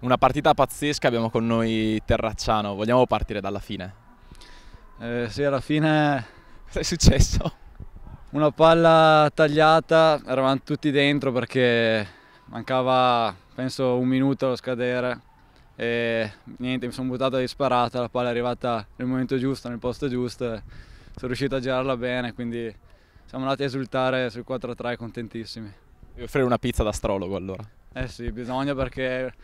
Una partita pazzesca, abbiamo con noi Terracciano, vogliamo partire dalla fine? Eh, sì, alla fine... Cosa è successo? Una palla tagliata, eravamo tutti dentro perché mancava penso un minuto allo scadere e niente, mi sono buttato a disparata, la palla è arrivata nel momento giusto, nel posto giusto sono riuscito a girarla bene, quindi siamo andati a esultare sul 4-3 contentissimi. Devi offrire una pizza d'astrologo allora. Eh sì, bisogna perché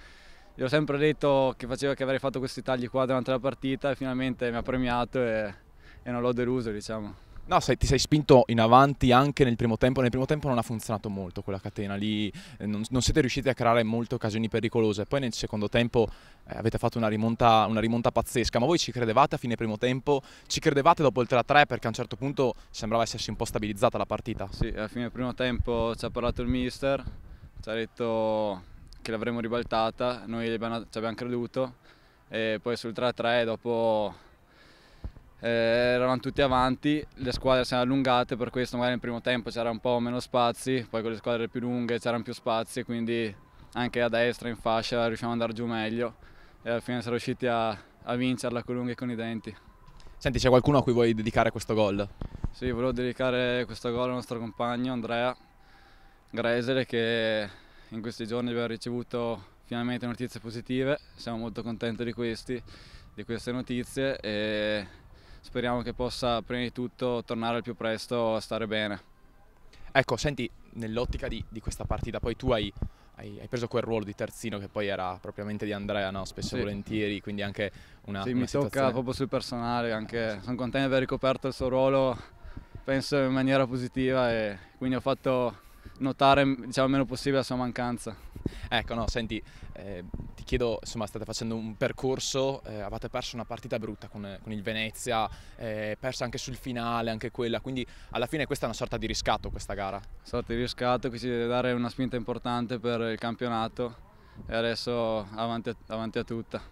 gli ho sempre detto che faceva che avrei fatto questi tagli qua durante la partita e finalmente mi ha premiato e, e non l'ho deluso diciamo. No, sei, ti sei spinto in avanti anche nel primo tempo. Nel primo tempo non ha funzionato molto quella catena lì, eh, non, non, siete riusciti a creare molte occasioni pericolose. Poi nel secondo tempo eh, avete fatto una rimonta, una rimonta, pazzesca. Ma voi ci credevate a fine primo tempo? Ci credevate dopo il 3-3 perché a un certo punto sembrava essersi un po' stabilizzata la partita? Sì, a fine primo tempo ci ha parlato il mister, ci ha detto che l'avremmo ribaltata, noi ci abbiamo creduto e poi sul 3-3 dopo eh, eravamo tutti avanti, le squadre si erano allungate, per questo magari nel primo tempo c'era un po' meno spazi, poi con le squadre più lunghe c'erano più spazi, quindi anche a destra in fascia riusciamo ad andare giù meglio e alla fine siamo riusciti a, a vincerla con l'unghia e con i denti. Senti, c'è qualcuno a cui vuoi dedicare questo gol? Sì, volevo dedicare questo gol al nostro compagno Andrea Gresele che in questi giorni abbiamo ricevuto finalmente notizie positive, siamo molto contenti di, questi, di queste notizie e speriamo che possa prima di tutto tornare al più presto a stare bene. Ecco, senti, nell'ottica di, di, questa partita, poi tu hai, hai, hai, preso quel ruolo di terzino che poi era propriamente di Andrea, no? spesso sì. e volentieri, quindi anche una... Sì, una mi situazione... tocca proprio sul personale, anche, sono contento di aver ricoperto il suo ruolo, penso in maniera positiva e quindi ho fatto notare diciamo, il meno possibile la sua mancanza. Ecco, no, senti, eh, ti chiedo, insomma, state facendo un percorso, eh, avete perso una partita brutta con, con il Venezia, eh, persa anche sul finale, anche quella, quindi alla fine questa è una sorta di riscatto questa gara. Una sorta di riscatto, qui si deve dare una spinta importante per il campionato e adesso avanti a, avanti a tutta.